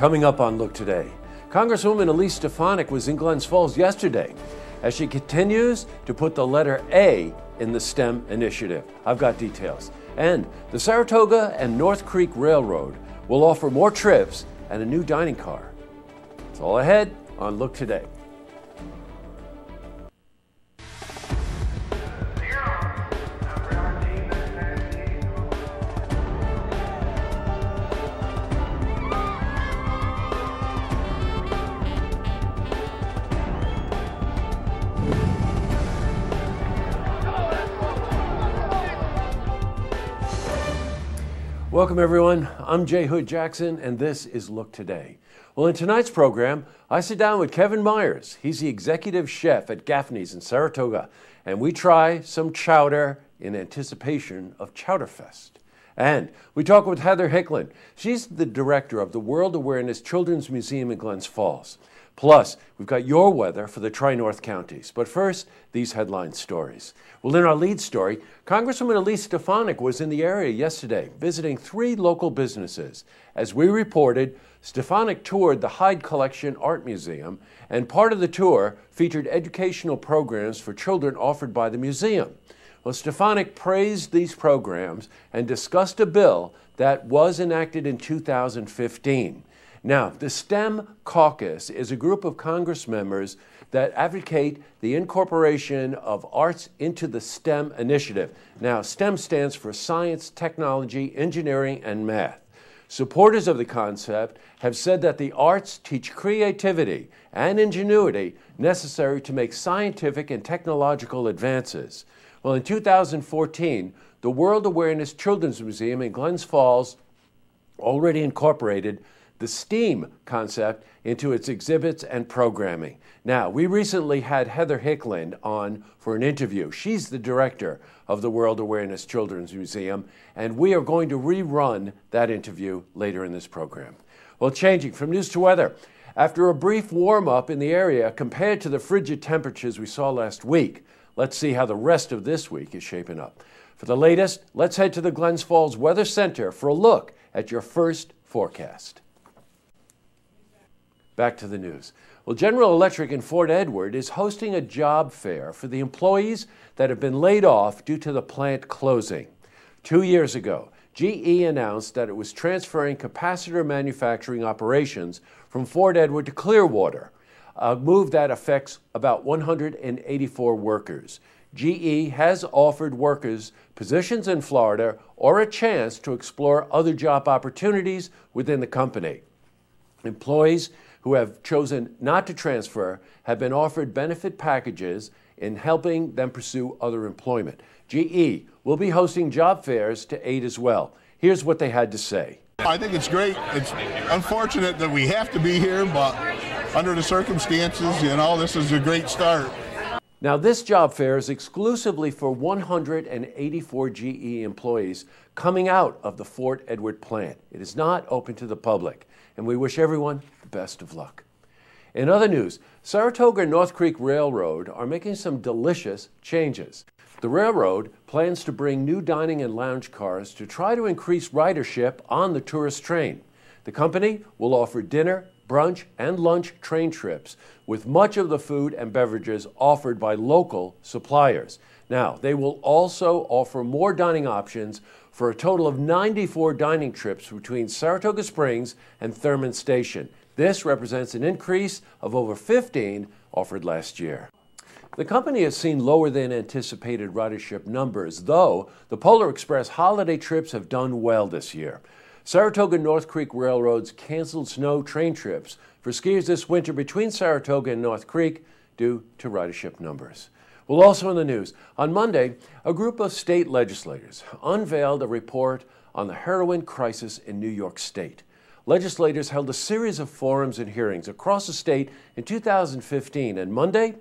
Coming up on Look Today, Congresswoman Elise Stefanik was in Glens Falls yesterday as she continues to put the letter A in the STEM initiative. I've got details. And the Saratoga and North Creek Railroad will offer more trips and a new dining car. It's all ahead on Look Today. Welcome, everyone. I'm Jay Hood Jackson, and this is Look Today. Well, in tonight's program, I sit down with Kevin Myers. He's the executive chef at Gaffney's in Saratoga, and we try some chowder in anticipation of Chowderfest. And we talk with Heather Hicklin. She's the director of the World Awareness Children's Museum in Glens Falls. Plus, we've got your weather for the Tri North counties. But first, these headline stories. Well, in our lead story, Congresswoman Elise Stefanik was in the area yesterday visiting three local businesses. As we reported, Stefanik toured the Hyde Collection Art Museum, and part of the tour featured educational programs for children offered by the museum. Well, Stefanik praised these programs and discussed a bill that was enacted in 2015. Now, the STEM caucus is a group of Congress members that advocate the incorporation of arts into the STEM initiative. Now, STEM stands for science, technology, engineering, and math. Supporters of the concept have said that the arts teach creativity and ingenuity necessary to make scientific and technological advances. Well, in 2014, the World Awareness Children's Museum in Glens Falls already incorporated the STEAM concept into its exhibits and programming. Now, we recently had Heather Hickland on for an interview. She's the director of the World Awareness Children's Museum, and we are going to rerun that interview later in this program. Well, changing from news to weather. After a brief warm up in the area compared to the frigid temperatures we saw last week, let's see how the rest of this week is shaping up. For the latest, let's head to the Glens Falls Weather Center for a look at your first forecast. Back to the news. Well, General Electric in Fort Edward is hosting a job fair for the employees that have been laid off due to the plant closing. Two years ago, GE announced that it was transferring capacitor manufacturing operations from Fort Edward to Clearwater, a move that affects about 184 workers. GE has offered workers positions in Florida or a chance to explore other job opportunities within the company. Employees who have chosen not to transfer have been offered benefit packages in helping them pursue other employment. GE will be hosting job fairs to aid as well. Here's what they had to say. I think it's great. It's unfortunate that we have to be here, but under the circumstances, you know, this is a great start. Now, this job fair is exclusively for 184 GE employees coming out of the Fort Edward plant. It is not open to the public, and we wish everyone the best of luck. In other news, Saratoga and North Creek Railroad are making some delicious changes. The railroad plans to bring new dining and lounge cars to try to increase ridership on the tourist train. The company will offer dinner, brunch, and lunch train trips, with much of the food and beverages offered by local suppliers. Now, they will also offer more dining options for a total of 94 dining trips between Saratoga Springs and Thurman Station. This represents an increase of over 15 offered last year. The company has seen lower than anticipated ridership numbers, though the Polar Express holiday trips have done well this year. Saratoga North Creek Railroads canceled snow train trips for skiers this winter between Saratoga and North Creek due to ridership numbers. Well, also in the news, on Monday, a group of state legislators unveiled a report on the heroin crisis in New York State. Legislators held a series of forums and hearings across the state in 2015, and Monday,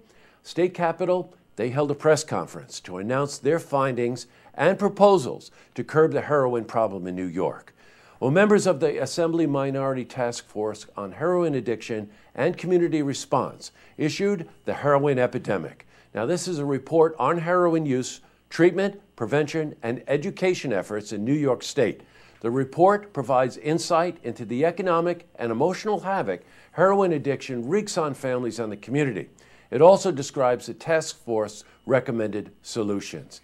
State Capitol, they held a press conference to announce their findings and proposals to curb the heroin problem in New York. Well, members of the Assembly Minority Task Force on Heroin Addiction and Community Response issued the heroin epidemic. Now, this is a report on heroin use, treatment, prevention, and education efforts in New York State. The report provides insight into the economic and emotional havoc heroin addiction wreaks on families and the community. It also describes the task force recommended solutions.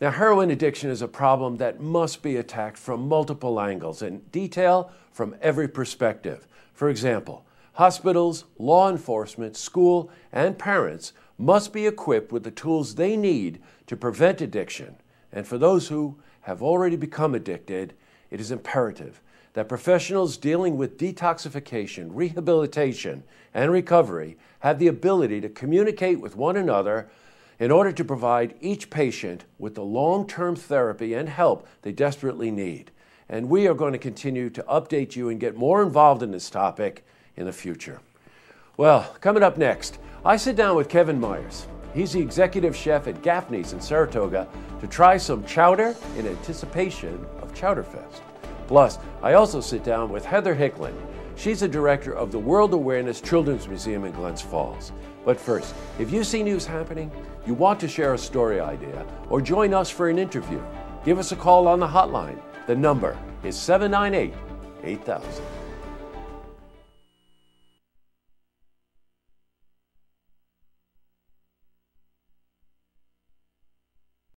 Now, heroin addiction is a problem that must be attacked from multiple angles and detail from every perspective. For example, hospitals, law enforcement, school, and parents must be equipped with the tools they need to prevent addiction. And for those who have already become addicted, it is imperative that professionals dealing with detoxification, rehabilitation, and recovery have the ability to communicate with one another in order to provide each patient with the long term therapy and help they desperately need. And we are going to continue to update you and get more involved in this topic in the future. Well, coming up next, I sit down with Kevin Myers. He's the executive chef at Gaffney's in Saratoga to try some chowder in anticipation of Chowderfest. Plus, I also sit down with Heather Hicklin. She's the director of the World Awareness Children's Museum in Glens Falls. But first, if you see news happening, you want to share a story idea, or join us for an interview, give us a call on the hotline. The number is 798 8000.